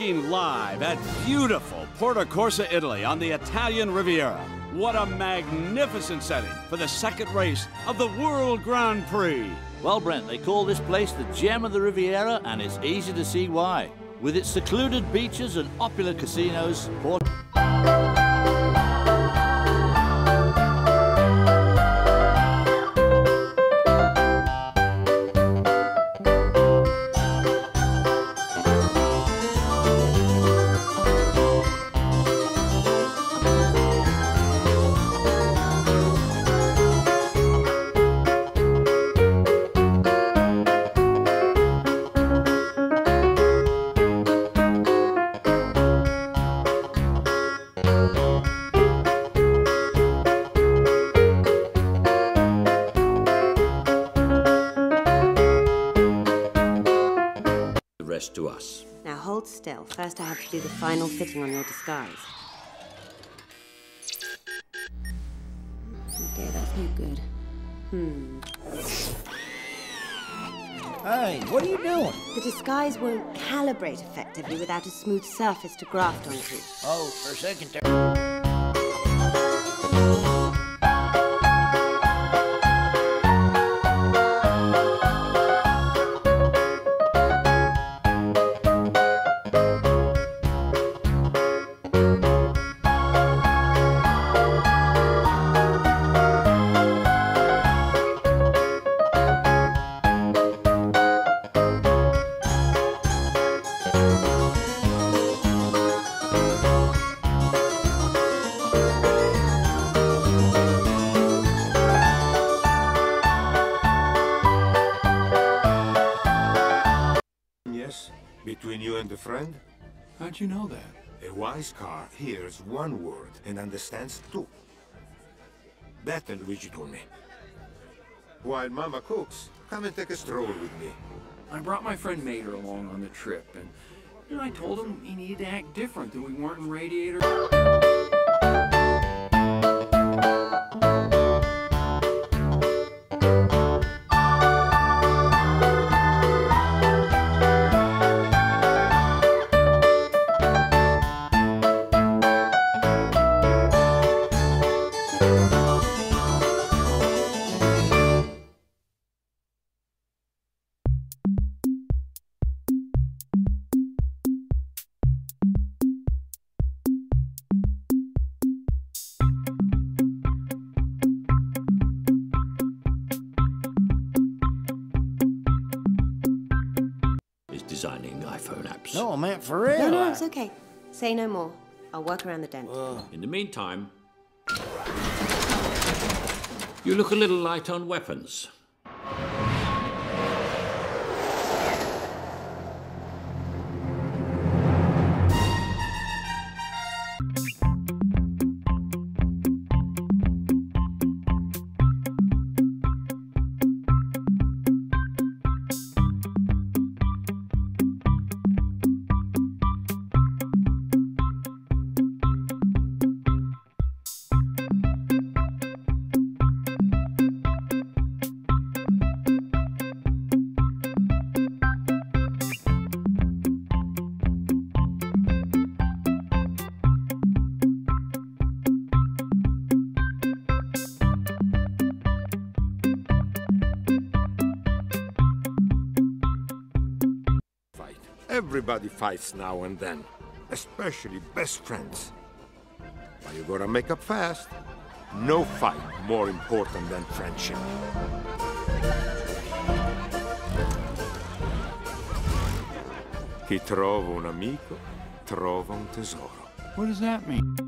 Live at beautiful Porto Corsa, Italy on the Italian Riviera. What a magnificent setting for the second race of the World Grand Prix. Well, Brent, they call this place the gem of the Riviera, and it's easy to see why. With its secluded beaches and opulent casinos, Port rest to us. Now hold still. First, I have to do the final fitting on your disguise. Okay, that's no good. Hmm. Hey, what are you doing? The disguise won't calibrate effectively without a smooth surface to graft onto. Oh, for a second there. Between you and the friend? How'd you know that? A wise car hears one word and understands two. That and Luigi told me. While Mama cooks, come and take a stroll with me. I brought my friend Mater along on the trip, and you know, I told him he needed to act different, that we weren't in Radiator. Designing iPhone apps. No, I meant for real. No, no, it's okay. Say no more. I'll work around the dent. In the meantime, you look a little light on weapons. Everybody fights now and then, especially best friends. But you gotta make up fast. No fight more important than friendship. Chi trova un amico, trova un tesoro. What does that mean?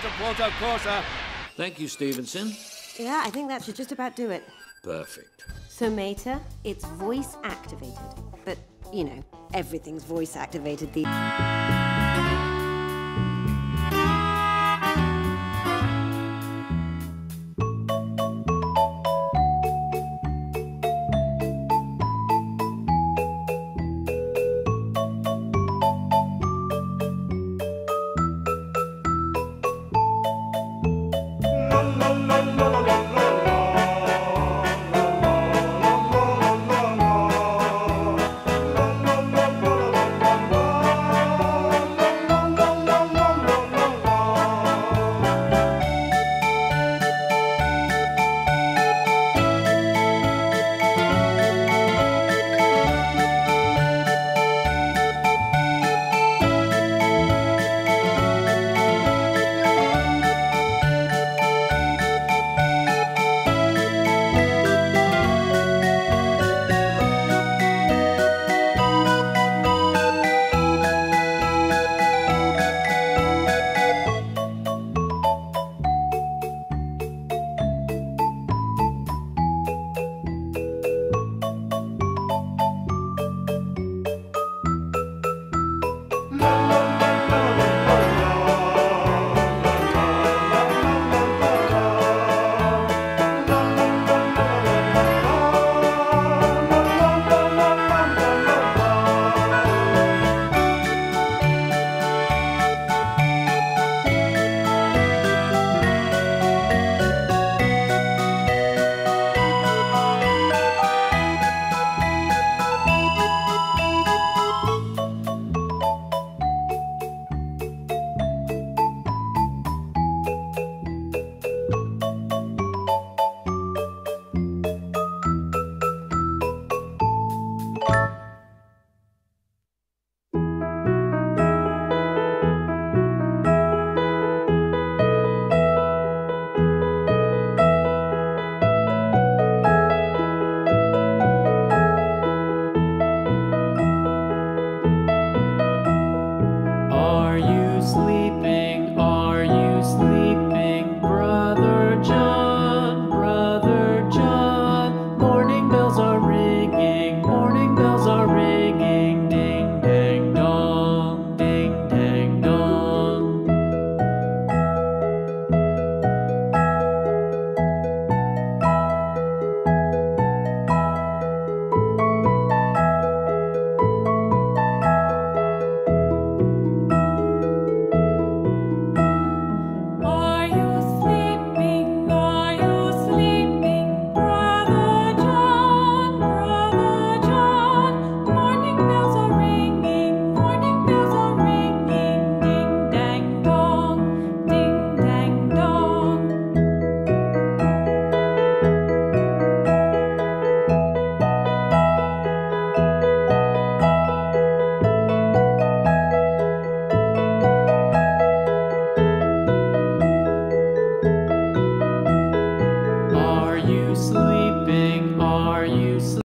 To Porto Corsa. Thank you, Stevenson. Yeah, I think that should just about do it. Perfect. So, Mater, it's voice activated. But, you know, everything's voice activated these